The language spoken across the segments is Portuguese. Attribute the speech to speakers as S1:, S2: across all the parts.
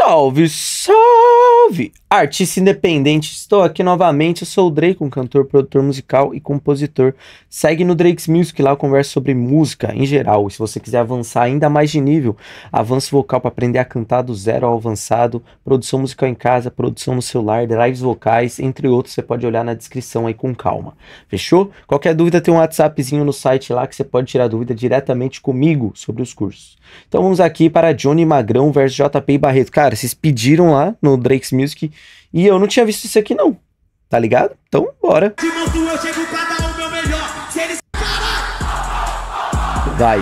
S1: Salve, salve! Artista independente, estou aqui novamente. Eu sou o Drake, um cantor, produtor musical e compositor. Segue no Drake's Music, lá eu converso sobre música em geral. E se você quiser avançar ainda mais de nível, avanço vocal para aprender a cantar do zero ao avançado, produção musical em casa, produção no celular, lives vocais, entre outros. Você pode olhar na descrição aí com calma. Fechou? Qualquer dúvida, tem um WhatsAppzinho no site lá que você pode tirar dúvida diretamente comigo sobre os cursos. Então vamos aqui para Johnny Magrão versus JP Barreto. Cara, vocês pediram lá no Drake's Music e eu não tinha visto isso aqui não. Tá ligado? Então, bora. Vai.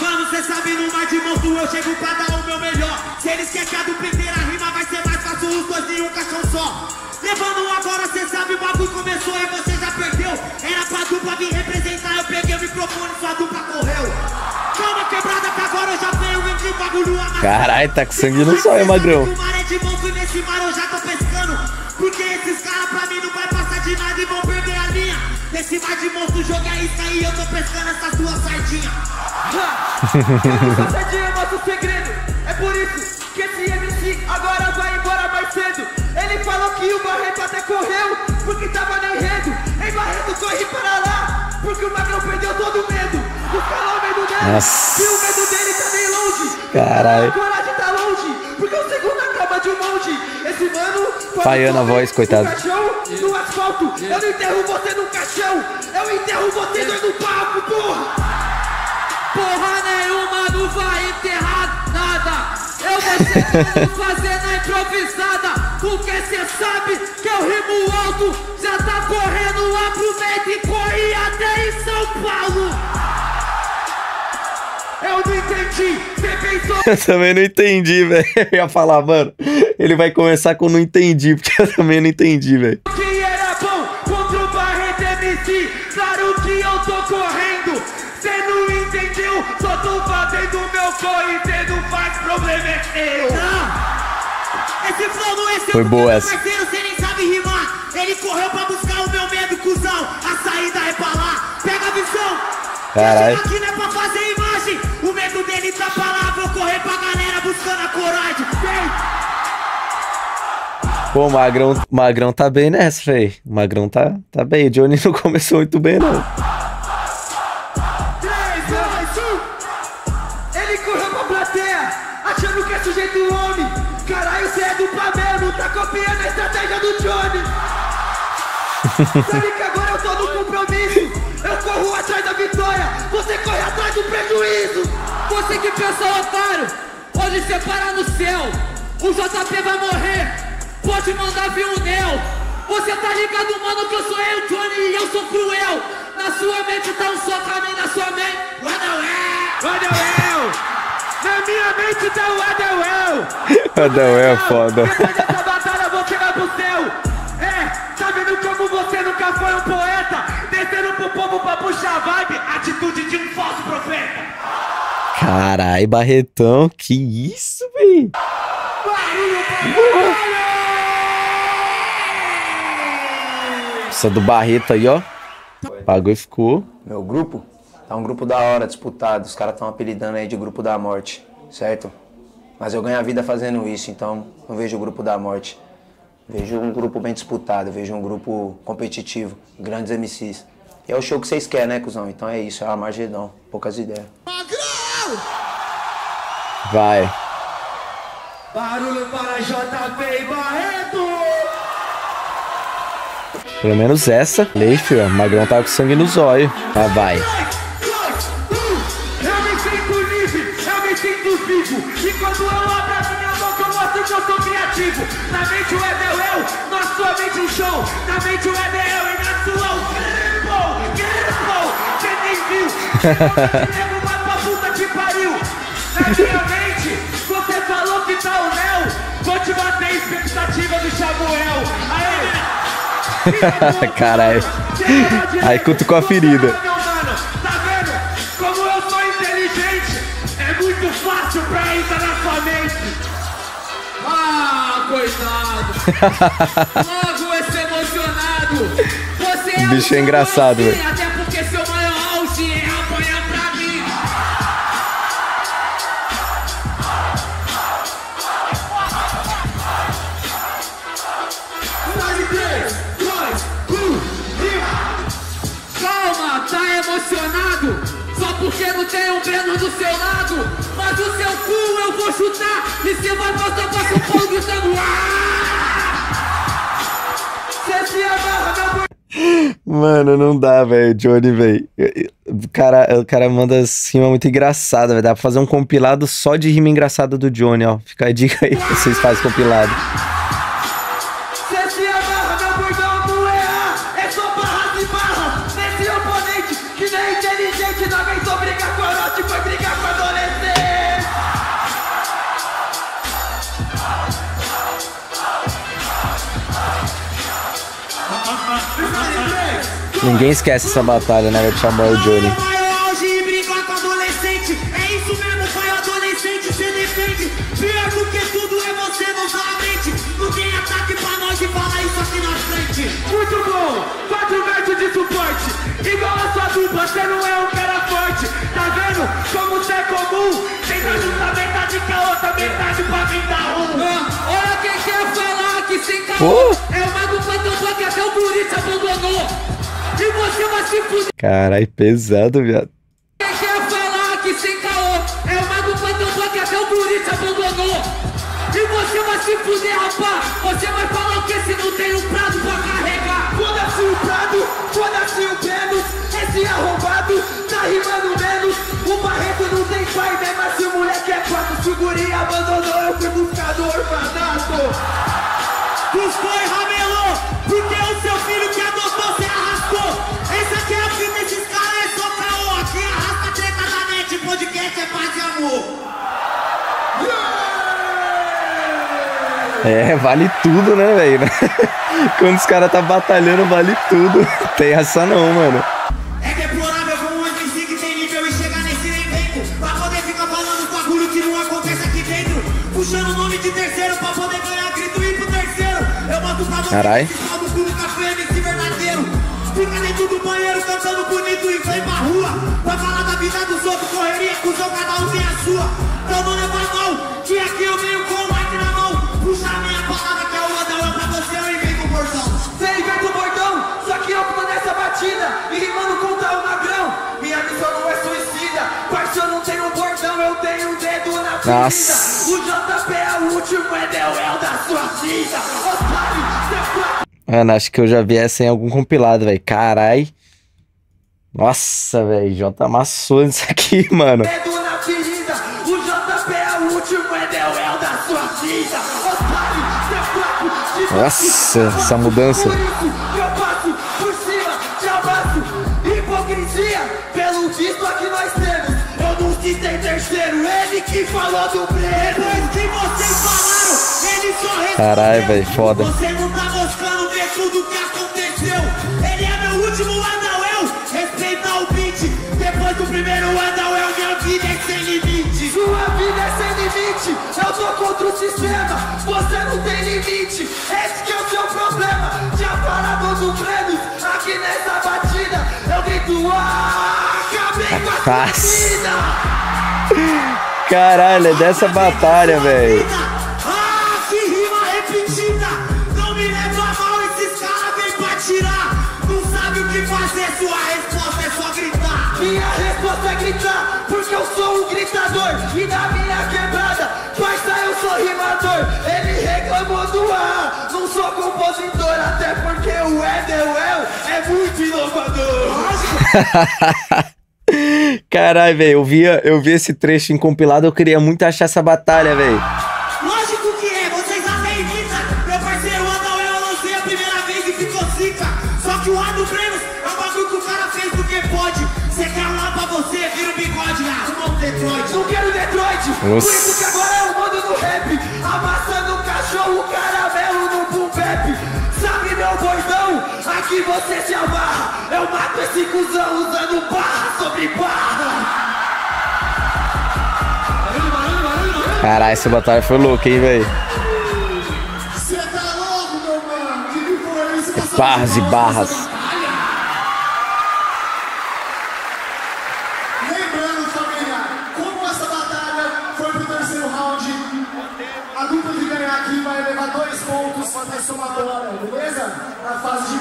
S2: Mano, cê sabe no mar de monstro eu chego pra dar o meu melhor. Se eles querem que a dupliqueira rima, vai ser mais fácil os dois em um caixão só. Levando agora, cê sabe, o bagulho começou e você já perdeu. Era pra dupla vir representar, eu peguei o microfone, sua dupla correu. Calma quebrada que agora eu já venho bagulho amassado.
S1: Caralho, tá com sangue no zóio, magrão.
S2: O caras pra mim não vai passar de nada e vão perder a linha. Nesse mar de monstro, joga isso aí, eu tô pescando essas duas sardinhas.
S3: Essa sardinha é nosso segredo. É por isso que esse MC agora vai embora mais cedo. Ele falou que o Barreto até correu, porque tava no enredo. Ei, Barreto, corre para lá, porque o Magrão perdeu todo o medo. O calor medo dele,
S1: Nossa.
S3: e o medo dele tá bem longe.
S1: Caralho. Falhando a
S3: sobe
S1: voz, coitado.
S3: no asfalto, eu não enterro você no caixão. Eu enterro você dois no palco, porra. Porra nenhuma, não vai enterrar nada. Eu vou chegando fazendo a improvisada. Porque cê sabe que eu rimo alto. Já tá correndo lá pro meio e corre até em São Paulo. Eu não entendi. Cê pensou
S1: Eu também não entendi, velho. Eu ia falar, mano, ele vai começar com não entendi, porque eu também não entendi, velho.
S3: que era bom contra o Barreto MC? Claro que eu tô correndo. Cê não entendeu? Só tô batendo meu corre. Cê não faz problema, é seu.
S2: Esse flow não é seu,
S1: Foi boa essa.
S2: parceiro, cê nem sabe rimar. Ele correu pra buscar o meu medo, cuzão. A saída é pra lá. Pega a visão.
S1: Caralho.
S2: Aqui não é pra fazer imagem. O medo dele tá pra lá. Vou correr pra galera buscando a coragem. Vem.
S1: Pô, o Magrão, Magrão tá bem nessa, velho. O Magrão tá, tá bem. O Johnny não começou muito bem, não.
S3: 3, 2, 1. Ele correu pra plateia, achando que é sujeito homem. Caralho, cê é dupla mesmo, tá copiando a estratégia do Johnny. Sabe que vitória, você corre atrás do prejuízo. Você que pensa, otário, você para no céu. O JP vai morrer, pode mandar vir um Neo. Você tá ligado, mano, que eu sou eu, Johnny, e eu sou cruel. Na sua mente tá um só caminho, na sua mente. Adeuel! Adeuel! Na minha mente tá o Adeuel!
S1: Adão é foda. Carai, Barretão, que isso, velho? Essa do Barreto aí, ó. O bagulho ficou.
S4: Meu grupo tá um grupo da hora, disputado. Os caras estão apelidando aí de grupo da morte, certo? Mas eu ganho a vida fazendo isso, então não vejo o grupo da morte. Vejo um grupo bem disputado, vejo um grupo competitivo, grandes MCs. E é o show que vocês querem, né, cuzão? Então é isso, é a Margedão, poucas ideias.
S1: Vai.
S3: Barulho para JP e Barreto!
S1: Pelo menos essa. Lei, filho. O Magrão tá com sangue no zóio. Mas vai.
S3: E quando eu abro a minha boca, eu mostro que eu sou criativo. Na mente o Edel eu, na sua mente um show. Na mente o Edel e na sua o Gripple, Gripple. Cê nem viu. Pra puta que pariu. Na minha mente, você tá o Léo. Vou te bater a expectativa do Samuel. Aê!
S1: Caralho. Aí cutucou a ferida.
S3: Mano, tá vendo? Como eu sou inteligente, é muito fácil pra entrar na sua mente. Ah, coitado. Logo esse emocionado. Você é
S1: bicho é engraçado,
S3: sim,
S1: velho.
S3: Tem um Breno do seu lado, mas o seu cu eu vou chutar e você vai passar pra São Paulo gritando Você se amarra, boi.
S1: Mano, não dá, velho. Johnny, velho. O cara, o cara manda rima muito engraçada, velho. Dá pra fazer um compilado só de rima engraçada do Johnny, ó. Fica a dica aí vocês fazem compilado.
S2: Ataque pra nós e fala isso aqui na frente.
S3: Muito bom, 4 metros de suporte. Igual a sua dupla, você não é um cara forte. Tá vendo como cê é comum? Tenta juntar metade com a outra metade pra vir dar um. olha quem quer falar que sem caô.
S1: Pô.
S3: É uma dupla tão boa que até o Burita abandonou. E você vai se fuder.
S1: Carai, pesado, viado.
S3: Quer falar que sem caô é uma dupla tão boa que até o Burita abandonou. E você vai se fuder, rapá. Você vai falar o que se não tem um prato pra carregar? Foda-se o prado, foda-se o Vênus. Esse arrombado tá rimando menos. O Barreto não tem pai, mesmo assim o moleque é quatro. Se o abandonou, eu fui buscar do orfanato.
S2: Buscou e É,
S1: vale tudo, né, velho? Quando os caras tá batalhando, vale tudo. Tem essa não, mano.
S2: É você
S1: Carai.
S2: Fica dentro do banheiro cantando bonito e vem pra rua Pra falar da vida dos outros, correria, cuzão, cada um tem a sua Então não leva mal, que aqui eu venho com
S1: Nossa.
S3: O JP é o último, da sua vida
S1: Mano, acho que eu já vi essa em algum compilado, velho. Carai. Nossa, velho. Jota amassou isso aqui, mano.
S3: dedo na ferida
S1: Caralho, velho, foda.
S2: Você não tá moscando ver tudo que aconteceu. Ele é meu último Andauel, respeita o beat. Depois do primeiro Andauel, minha vida é sem limite.
S3: Sua vida é sem limite, eu tô contra o sistema, você não tem limite, esse que é o seu problema. Já falamos do Breno, aqui nessa batida, eu grito, ah, acabei com a sua vida.
S1: Caralho, é dessa batalha, velho.
S3: E na minha quebrada, parça eu sou rimador Ele reclamou do A, não sou compositor Até porque o Edelwell é muito inovador
S1: Caralho, velho. Eu via, eu vi esse trecho em compilado, eu queria muito achar essa batalha, velho.
S2: Lógico que é, vocês até imitam. Meu parceiro Andauel, eu lancei a primeira vez e ficou zica. Só que o ar do Detroit.
S3: Não quero Detroit, por isso que agora eu mando no rap Amassando cachorro, caramelo no boom bap Sabe meu bordão? Aqui você se amarra Eu mato esse cuzão usando barra sobre barra
S1: Caralho, essa batalha foi louca, hein, velho.
S2: Tá? Essa
S1: Barras e barras.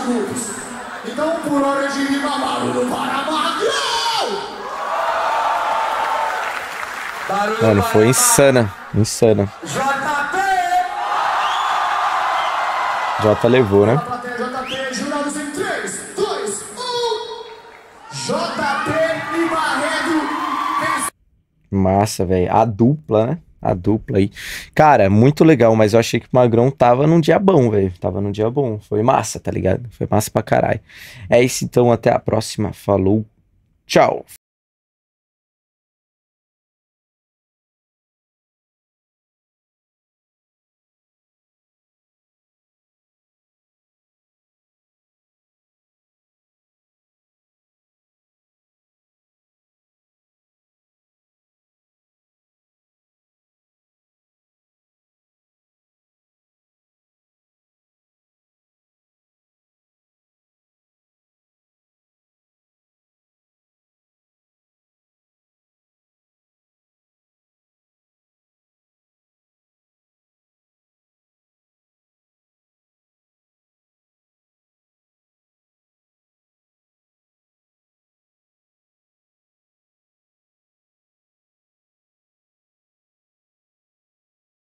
S5: Grupos. Então, por ordem de rima, Mauro do Paramagão!
S1: Mano, foi insana. Insana.
S3: JP!
S1: Jota levou, né?
S5: JP, jurados em 3, 2, 1. JP e
S1: Massa, velho. A dupla, né? A dupla aí. Cara, muito legal, mas eu achei que o Magrão tava num dia bom, velho. Tava num dia bom. Foi massa, tá ligado? Foi massa pra caralho. É isso então, até a próxima. Falou. Tchau.